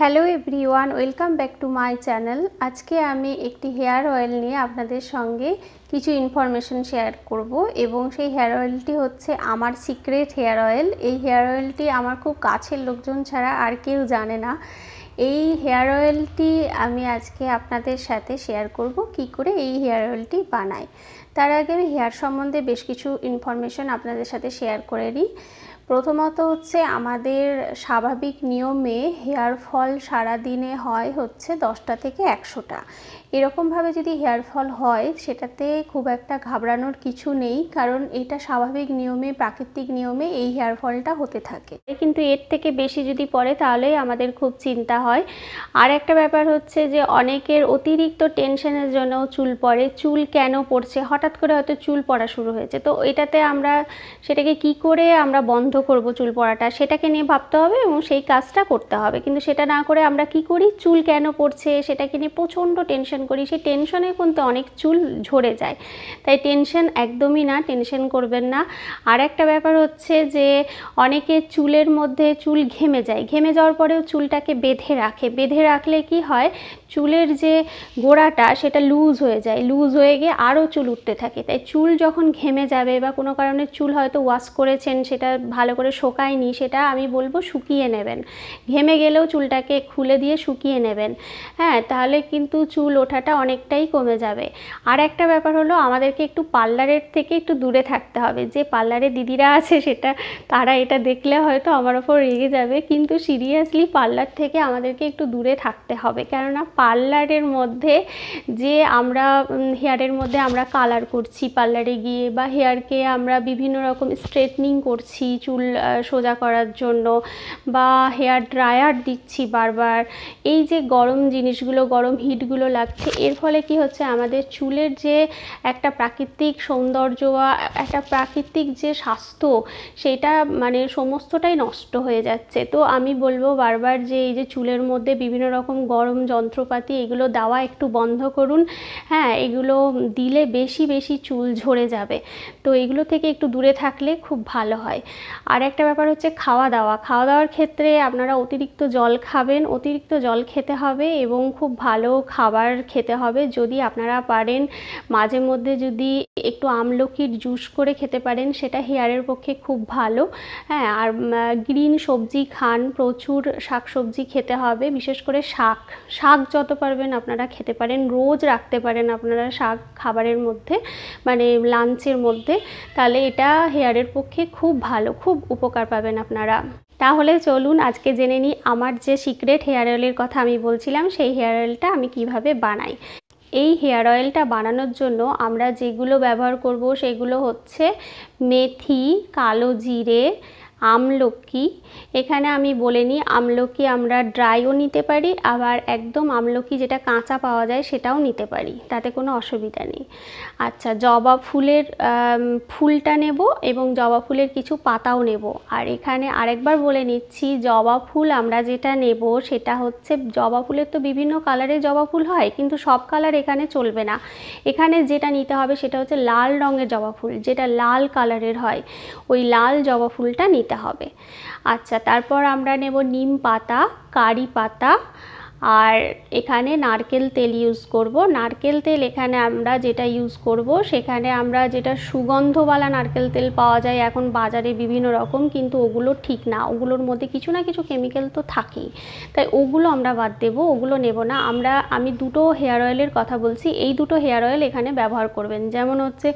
Hello everyone, welcome back to my channel. আজকে আমি একটি হেয়ার অয়েল নিয়ে আপনাদের সঙ্গে কিছু ইনফরমেশন শেয়ার করব এবং সেই হেয়ার অয়েলটি হচ্ছে আমার সিক্রেট হেয়ার অয়েল। এই হেয়ার অয়েলটি আমার খুব কাছের লোকজন ছাড়া আর কেউ জানে না। এই হেয়ার অয়েলটি আমি আজকে আপনাদের সাথে শেয়ার করব, কি করে এই হেয়ার অয়েলটি বানাই। তার আগে আমি হেয়ার সম্বন্ধে বেশ কিছু ইনফরমেশন আপনাদের সাথে শেয়ার করে নিই। প্রথমত হচ্ছে আমাদের স্বাভাবিক নিয়মে হেয়ার ফল সারাদিনে হয় হচ্ছে দশটা থেকে একশোটা। এরকমভাবে যদি হেয়ার ফল হয়, সেটাতে খুব একটা ঘাবড়ানোর কিছু নেই, কারণ এটা স্বাভাবিক নিয়মে, প্রাকৃতিক নিয়মে এই হেয়ার ফলটা হতে থাকে। কিন্তু এর থেকে বেশি যদি পড়ে, তাহলেই আমাদের খুব চিন্তা হয়। আর একটা ব্যাপার হচ্ছে যে, অনেকের অতিরিক্ত টেনশনের জন্য চুল পড়ে। চুল কেন পড়ছে? হঠাৎ করে হয়তো চুল পড়া শুরু হয়েছে। তো এটাতে আমরা সেটাকে কি করে আমরা বন্ধ করব চুল পড়াটা, সেটাকে নিয়ে ভাবতে হবে এবং সেই কাজটা করতে হবে। কিন্তু সেটা না করে আমরা কি করি? চুল কেন পড়ছে? সেটাকে নিয়ে প্রচণ্ড টেনশন করি। সেই টেনশনে কিন্তু অনেক চুল ঝরে যায়। তাই টেনশন একদমই না টেনশন করবেন না। আর একটা ব্যাপার হচ্ছে যে, অনেকে চুলের মধ্যে চুল ঘেমে যায়। ঘেমে যাওয়ার পরেও চুলটাকে বেঁধে রাখে। বেঁধে রাখলে কি হয়? চুলের যে গোড়াটা, সেটা লুজ হয়ে যায়। লুজ হয়ে গিয়ে আরও চুল উঠতে থাকে। তাই চুল যখন ঘেমে যাবে বা কোনো কারণে চুল হয়তো ওয়াশ করেছেন, সেটা ভালো করে শোকায়নি, সেটা আমি বলব শুকিয়ে নেবেন। ঘেমে গেলেও চুলটাকে খুলে দিয়ে শুকিয়ে নেবেন। হ্যাঁ তাহলে কিন্তু চুল ওঠাটা অনেকটাই কমে যাবে। আর একটা ব্যাপার হলো, আমাদেরকে একটু পার্লারের থেকে একটু দূরে থাকতে হবে। যে পার্লারে দিদিরা আছে, সেটা তারা এটা দেখলে হয়তো আমার ওপর রেগে যাবে। কিন্তু সিরিয়াসলি পার্লার থেকে আমাদেরকে একটু দূরে থাকতে হবে। কেননা পার্লারের মধ্যে যে আমরা হেয়ারের মধ্যে আমরা কালার করছি, পার্লারে গিয়ে বা হেয়ারকে আমরা বিভিন্ন রকম স্ট্রেটনিং করছি, চুল সোজা করার জন্য বা হেয়ার ড্রায়ার দিচ্ছি বারবার। এই যে গরম জিনিসগুলো, গরম হিটগুলো লাগছে, এর ফলে কি হচ্ছে? আমাদের চুলের যে একটা প্রাকৃতিক সৌন্দর্য বা একটা প্রাকৃতিক যে স্বাস্থ্য, সেটা মানে সমস্তটাই নষ্ট হয়ে যাচ্ছে। তো আমি বলব বারবার যে এই যে চুলের মধ্যে বিভিন্ন রকম গরম যন্ত্রপাতি, এগুলো দেওয়া একটু বন্ধ করুন। হ্যাঁ এগুলো দিলে বেশি বেশি চুল ঝরে যাবে। তো এগুলো থেকে একটু দূরে থাকলে খুব ভালো হয়। আর একটা ব্যাপার হচ্ছে খাওয়া দাওয়া। খাওয়া দাওয়ার ক্ষেত্রে আপনারা অতিরিক্ত জল খাবেন, অতিরিক্ত জল খেতে হবে এবং খুব ভালো খাবার খেতে হবে। যদি আপনারা পারেন মাঝে মধ্যে যদি একটু আমলকির জুস করে খেতে পারেন, সেটা হেয়ারের পক্ষে খুব ভালো। হ্যাঁ আর গ্রিন সবজি খান, প্রচুর শাক সবজি খেতে হবে। বিশেষ করে শাক শাক যত পারবেন আপনারা খেতে পারেন, রোজ রাখতে পারেন আপনারা শাক খাবারের মধ্যে মানে লাঞ্চের মধ্যে। তাহলে এটা হেয়ারের পক্ষে খুব ভালো। খুব উপকার পাবেন আপনারা। তাহলে চলুন আজকে জেনে নিই আমার যে সিক্রেট হেয়ার অয়েলের কথা আমি বলছিলাম, সেই হেয়ার অয়েলটা আমি কীভাবে বানাই। এই হেয়ার অয়েলটা বানানোর জন্য আমরা যেগুলো ব্যবহার করব, সেগুলো হচ্ছে মেথি, কালো জিরে আমলকি। এখানে আমি বলে নিই, আমলকি আমরা ড্রাইও নিতে পারি, আবার একদম আমলকি যেটা কাঁচা পাওয়া যায় সেটাও নিতে পারি, তাতে কোনো অসুবিধা নেই। আচ্ছা জবা ফুলের ফুলটা নেব এবং জবা ফুলের কিছু পাতাও নেব। আর এখানে আরেকবার বলে নিচ্ছি, জবা ফুল আমরা যেটা নেব সেটা হচ্ছে, জবা ফুলের তো বিভিন্ন কালারের জবা ফুল হয়, কিন্তু সব কালার এখানে চলবে না। এখানে যেটা নিতে হবে সেটা হচ্ছে লাল রঙের জবা ফুল, যেটা লাল কালারের হয়। ওই লাল জবা ফুলটা নিতে নিতে হবে। আচ্ছা তারপর আমরা নেব নিম পাতা কারি পাতা আর এখানে নারকেল তেল ইউজ করব। নারকেল তেল এখানে আমরা যেটা ইউজ করব, সেখানে আমরা যেটা সুগন্ধওয়ালা নারকেল তেল পাওয়া যায় এখন বাজারে বিভিন্ন রকম, কিন্তু ওগুলো ঠিক না। ওগুলোর মধ্যে কিছু না কিছু কেমিক্যাল তো থাকেই। তাই ওগুলো আমরা বাদ দেব, ওগুলো নেব না। আমরা, আমি দুটো হেয়ার অয়েলের কথা বলছি। এই দুটো হেয়ার অয়েল এখানে ব্যবহার করবেন। যেমন হচ্ছে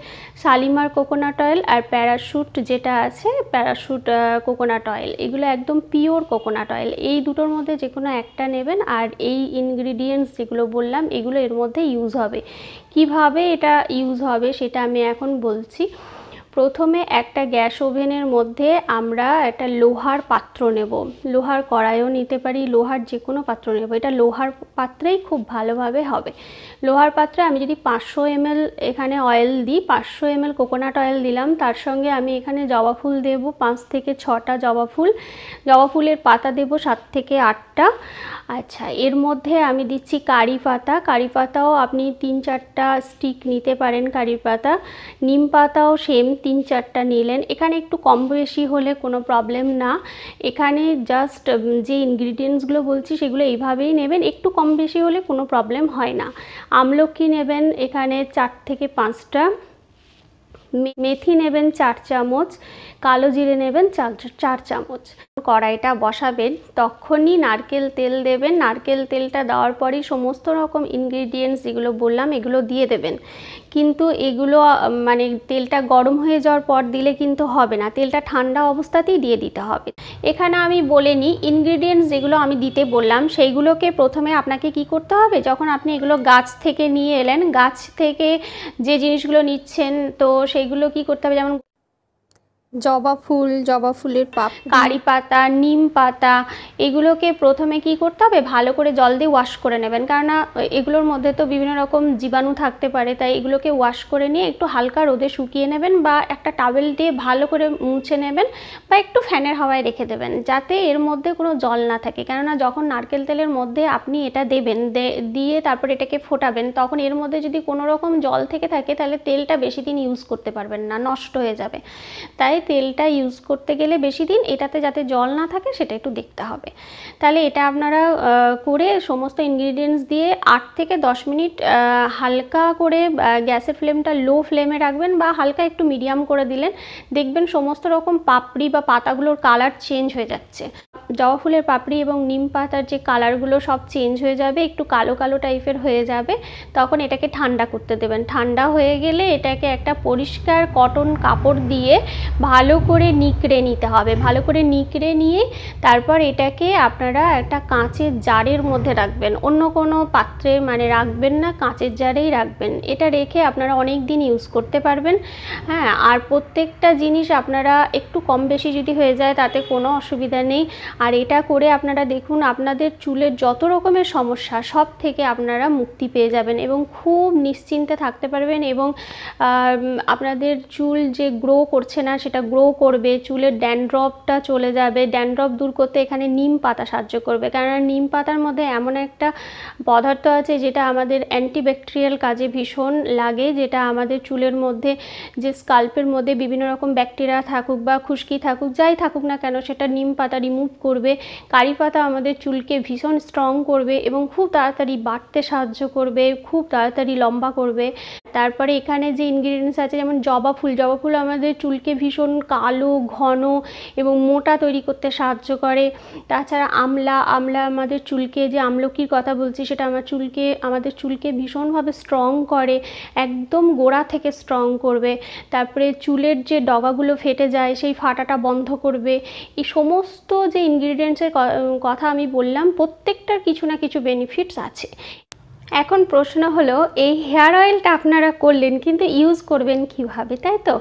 শালিমার কোকোনাট অয়েল আর প্যারাশুট যেটা আছে প্যারাশুট কোকোনাট অয়েল এগুলো একদম পিওর কোকোনাট অয়েল এই দুটোর মধ্যে যে কোনো একটা নেবেন আর এই ইনগ্রিডিয়েন্টস যেগুলো বললাম, এগুলো এর মধ্যে ইউজ হবে। কীভাবে এটা ইউজ হবে সেটা আমি এখন বলছি। প্রথমে একটা গ্যাস ওভেনের মধ্যে আমরা একটা লোহার পাত্র নেব। লোহার কড়াইও নিতে পারি, লোহার যে কোনো পাত্র নেব। এটা লোহার পাত্রেই খুব ভালোভাবে হবে। লোহার পাত্রে আমি যদি পাঁচশো এমএল এখানে অয়েল দিই, পাঁচশো এমএল কোকোনাট অয়েল দিলাম, তার সঙ্গে আমি এখানে জবা ফুল দেবো, পাঁচ থেকে ছটা জবা ফুল। জবা ফুলের পাতা দেবো সাত থেকে আটটা। আচ্ছা এর মধ্যে আমি দিচ্ছি কারি পাতা। কারি পাতাও আপনি তিন চারটা স্টিক নিতে পারেন কারি পাতা। নিম পাতাও সেম তিন চারটা নিলেন। এখানে একটু কম বেশি হলে কোনো প্রবলেম না। এখানে জাস্ট যে ইনগ্রিডিয়েন্টসগুলো বলছি সেগুলো এইভাবেই নেবেন। একটু কম বেশি হলে কোনো প্রবলেম হয় না। আমলকি নেবেন এখানে চার থেকে পাঁচটা। মেথি নেবেন চার চামচ। কালো জিরে নেবেন চার চার চামচ। কড়াইটা বসাবেন, তখনই নারকেল তেল দেবেন। নারকেল তেলটা দেওয়ার পরেই সমস্ত রকম ইনগ্রিডিয়েন্টস যেগুলো বললাম, এগুলো দিয়ে দেবেন। কিন্তু এগুলো মানে তেলটা গরম হয়ে যাওয়ার পর দিলে কিন্তু হবে না। তেলটা ঠান্ডা অবস্থাতেই দিয়ে দিতে হবে। এখানে আমি বলে নিই ইনগ্রিডিয়েন্টস যেগুলো আমি দিতে বললাম, সেইগুলোকে প্রথমে আপনাকে কি করতে হবে? যখন আপনি এগুলো গাছ থেকে নিয়ে এলেন, গাছ থেকে যে জিনিসগুলো নিচ্ছেন, তো সেইগুলো কি করতে হবে? যেমন জবা ফুল, জবা ফুলের পাপ। কারি পাতা, নিম পাতা, এগুলোকে প্রথমে কি করতে হবে? ভালো করে জল দিয়ে ওয়াশ করে নেবেন। কেননা, এগুলোর মধ্যে তো বিভিন্ন রকম জীবাণু থাকতে পারে, তাই এগুলোকে ওয়াশ করে নিয়ে একটু হালকা রোদে শুকিয়ে নেবেন বা একটা টাবেল দিয়ে ভালো করে মুছে নেবেন বা একটু ফ্যানের হাওয়ায় রেখে দেবেন, যাতে এর মধ্যে কোনো জল না থাকে। কেননা, যখন নারকেল তেলের মধ্যে আপনি এটা দেবেন দিয়ে তারপর এটাকে ফোটাবেন, তখন এর মধ্যে যদি কোনো রকম জল থেকে থাকে, তাহলে তেলটা বেশি দিন ইউজ করতে পারবেন না, নষ্ট হয়ে যাবে। তাই তেলটা ইউজ করতে গেলে বেশি দিন এটাতে যাতে জল না থাকে সেটা একটু দেখতে হবে। তাহলে এটা আপনারা করে সমস্ত ইনগ্রিডিয়েন্টস দিয়ে আট থেকে দশ মিনিট হালকা করে গ্যাসের ফ্লেমটা লো ফ্লেমে রাখবেন বা হালকা একটু মিডিয়াম করে দিলেন, দেখবেন সমস্ত রকম পাপড়ি বা পাতাগুলোর কালার চেঞ্জ হয়ে যাচ্ছে। জবা ফুলের পাপড়ি এবং নিম পাতার যে কালারগুলো সব চেঞ্জ হয়ে যাবে, একটু কালো কালো টাইপের হয়ে যাবে, তখন এটাকে ঠান্ডা করতে দেবেন। ঠান্ডা হয়ে গেলে এটাকে একটা পরিষ্কার কটন কাপড় দিয়ে ভালো করে নিকড়ে নিতে হবে। ভালো করে নিকড়ে নিয়ে তারপর এটাকে আপনারা একটা কাঁচের জারের মধ্যে রাখবেন। অন্য কোনো পাত্রে মানে রাখবেন না, কাঁচের জারেই রাখবেন। এটা রেখে আপনারা অনেক দিন ইউজ করতে পারবেন। হ্যাঁ আর প্রত্যেকটা জিনিস আপনারা একটু কম বেশি যদি হয়ে যায়, তাতে কোনো অসুবিধা নেই। আর এটা করে আপনারা দেখুন, আপনাদের চুলের যত রকমের সমস্যা, সব থেকে আপনারা মুক্তি পেয়ে যাবেন এবং খুব নিশ্চিন্তে থাকতে পারবেন এবং আপনাদের চুল যে গ্রো করছে না, সেটা গ্রো করবে, চুলের ড্যান্ড্রপটা চলে যাবে, ড্যান্ড্রপ দূর করতে এখানে নিম পাতা সাহায্য করবে। কেননা নিম পাতার মধ্যে এমন একটা পদার্থ আছে যেটা আমাদের অ্যান্টিব্যাকটেরিয়াল কাজে ভীষণ লাগে, যেটা আমাদের চুলের মধ্যে, যে স্কাল্পের মধ্যে বিভিন্ন রকম ব্যাকটেরিয়া থাকুক বা খুশকি থাকুক, যাই থাকুক না কেন, সেটা নিম পাতা রিমুভ করবে। কারি পাতা আমাদের চুলকে ভীষণ স্ট্রং করবে এবং খুব তাড়াতাড়ি বাড়তে সাহায্য করবে, খুব তাড়াতাড়ি লম্বা করবে। তারপরে এখানে যে ইনগ্রিডিয়েন্টস আছে, যেমন জবা ফুল জবা ফুল আমাদের চুলকে ভীষণ কালো, ঘন এবং মোটা তৈরি করতে সাহায্য করে। তাছাড়া আমলা আমলা আমাদের চুলকে যে আমলকির কথা বলছি, সেটা আমার চুলকে, আমাদের চুলকে ভীষণভাবে স্ট্রং করে, একদম গোড়া থেকে স্ট্রং করবে। তারপরে চুলের যে ডগাগুলো ফেটে যায়, সেই ফাটাটা বন্ধ করবে। এই সমস্ত যে ইনগ্রিডিয়েন্টসের কথা আমি বললাম, প্রত্যেকটার কিছু না কিছু বেনিফিটস আছে। এখন প্রশ্ন হলো, এই হেয়ার অয়েলটা আপনারা করলেন, কিন্তু ইউজ করবেন কীভাবে, তাই তো?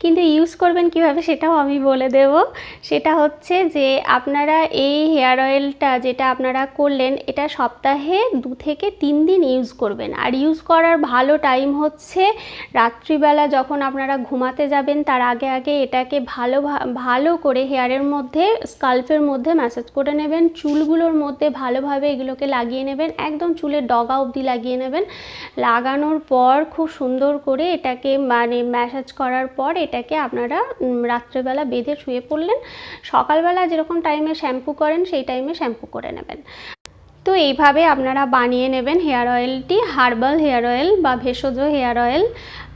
কিন্তু ইউজ করবেন কীভাবে সেটাও আমি বলে দেব। সেটা হচ্ছে যে, আপনারা এই হেয়ার অয়েলটা যেটা আপনারা করলেন, এটা সপ্তাহে দু থেকে তিন দিন ইউজ করবেন। আর ইউজ করার ভালো টাইম হচ্ছে রাত্রিবেলা যখন আপনারা ঘুমাতে যাবেন, তার আগে আগে এটাকে ভালো ভালো করে হেয়ারের মধ্যে, স্কাল্পের মধ্যে ম্যাসাজ করে নেবেন। চুলগুলোর মধ্যে ভালোভাবে এগুলোকে লাগিয়ে নেবেন। একদম চুলের ডগা অবধি লাগিয়ে নেবেন। লাগানোর পর খুব সুন্দর করে এটাকে মানে ম্যাসাজ করার পর এটাকে আপনারা রাত্রেবেলা বেঁধে শুয়ে পড়লেন। সকালবেলা যেরকম টাইমে শ্যাম্পু করেন, সেই টাইমে শ্যাম্পু করে নেবেন। তো এইভাবে আপনারা বানিয়ে নেবেন হেয়ার অয়েলটি হার্বাল হেয়ার অয়েল বা ভেষজ হেয়ার অয়েল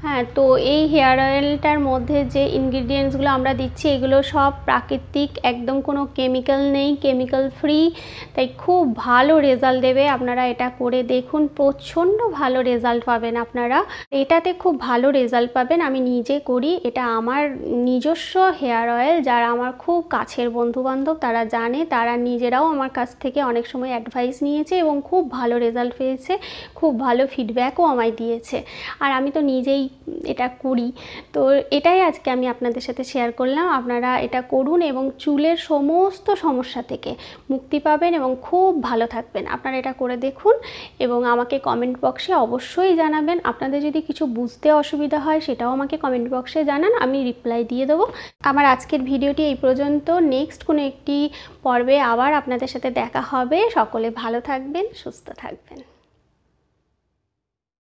হ্যাঁ তো এই হেয়ার অয়েলটার মধ্যে যে ইনগ্রিডিয়েন্টসগুলো আমরা দিচ্ছি, এগুলো সব প্রাকৃতিক, একদম কোনো কেমিক্যাল নেই কেমিক্যাল ফ্রি তাই খুব ভালো রেজাল্ট দেবে আপনারা এটা করে দেখুন, প্রচণ্ড ভালো রেজাল্ট পাবেন আপনারা। এটাতে খুব ভালো রেজাল্ট পাবেন, আমি নিজে করি, এটা আমার নিজস্ব হেয়ার অয়েল যারা আমার খুব কাছের বন্ধুবান্ধব, তারা জানে, তারা নিজেরাও আমার কাছ থেকে অনেক সময় অ্যাডভাইস নিয়েছে এবং খুব ভালো রেজাল্ট পেয়েছে, খুব ভালো ফিডব্যাকও আমায় দিয়েছে। আর আমি তো নিজেই এটা করি। তো এটাই আজকে আমি আপনাদের সাথে শেয়ার করলাম। আপনারা এটা করুন এবং চুলের সমস্ত সমস্যা থেকে মুক্তি পাবেন এবং খুব ভালো থাকবেন। আপনারা এটা করে দেখুন এবং আমাকে কমেন্ট বক্সে অবশ্যই জানাবেন। আপনাদের যদি কিছু বুঝতে অসুবিধা হয় সেটাও আমাকে কমেন্ট বক্সে জানান, আমি রিপ্লাই দিয়ে দেবো। আমার আজকের ভিডিওটি এই পর্যন্ত। নেক্সট কোনো একটি পর্বে আবার আপনাদের সাথে দেখা হবে। সকলে ভালো থাকবেন, সুস্থ থাকবেন।